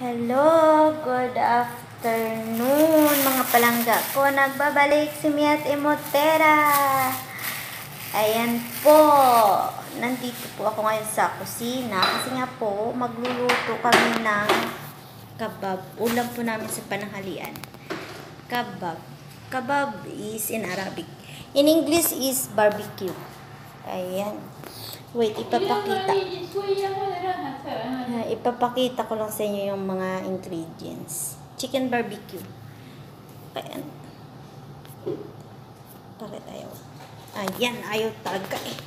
Hello, good afternoon mga palangga ko. Nagbabalik si Miat Emotera. Ayan po. Nandito po ako ngayon sa kusina kasi nga po magluluto kami ng kabab. Ulam po namin sa pananghalian. Kabab. Kabab is in Arabic. In English is barbecue. Ayan. Wait, ipapakita. Ah, ipapakita ko lang sa inyo yung mga ingredients. Chicken barbecue. Ayan. Bakit ayaw? Ayan, ayaw talaga eh.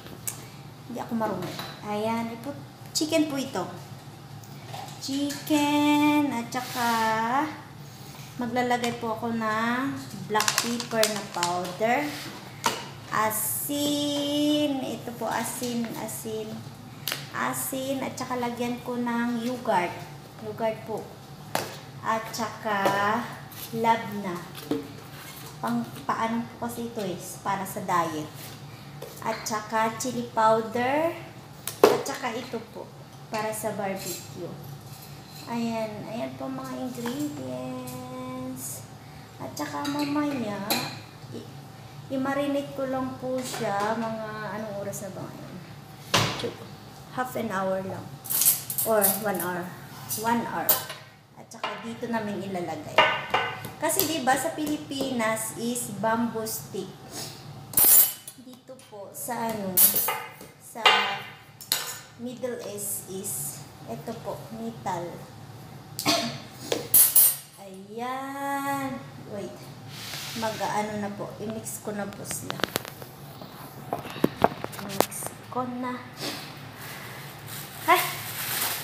Hindi ako marunong. Ayan, ipo, chicken po ito. Chicken, at saka maglalagay po ako ng black pepper na powder. Asin, po asin, asin asin at saka lagyan ko ng yogurt. Yogurt po. At saka labna. Pang paano po kasi ito eh, para sa diet. At saka chili powder. At saka ito po, para sa barbecue. Ayan, ayan po mga ingredients. At saka mamaya, i-marinate ko lang po siya mga oras na ba ngayon? half an hour lang. Or one hour. One hour. At saka dito namin ilalagay. Kasi 'di ba sa Pilipinas is bamboo stick. Dito po sa ano sa Middle East is ito po, metal. Ayan. Wait. Mag-ano na po. I-mix ko na po sila. Ko na. Ay!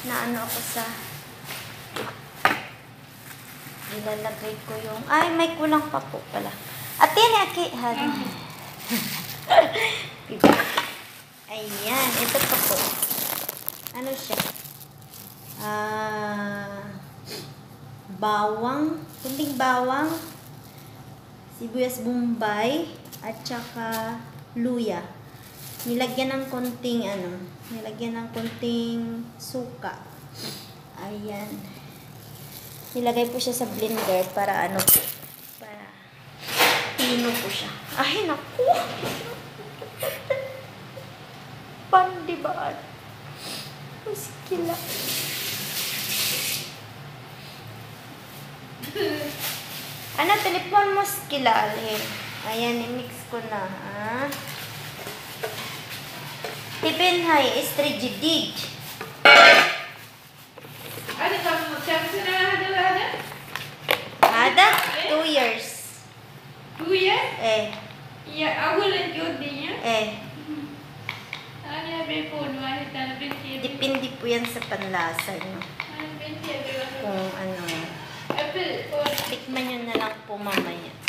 Naano ako sa... Ilalagay ko yung... Ay, may kulang pa po pala. Atin, aki. Diba? Ayan. Ito pa po. Ano siya? Ah... bawang. Kunting bawang. Sibuyas bombay. At saka luya nilagyan ng konting ano, nilagyan ng konting suka. Ayan. Nilagay po siya sa blender para ano po, para pino po siya. Ay, naku! Pandibaan. Muskila. Ano, telepon mo skila. Ayan, i-mix ko na, ha? Tipenhay estrigidig. Ada kamu magsabi sa nahadala ada? Ada? Two years. Two years? Eh. Ya, ako ah, lang yun din yan? Eh. Ano yung po, nuwari talagang kiri? Depende po yan sa panlasa nyo. Ano, 20 Kung ano. Apple, Tikman nyo na lang po mamaya.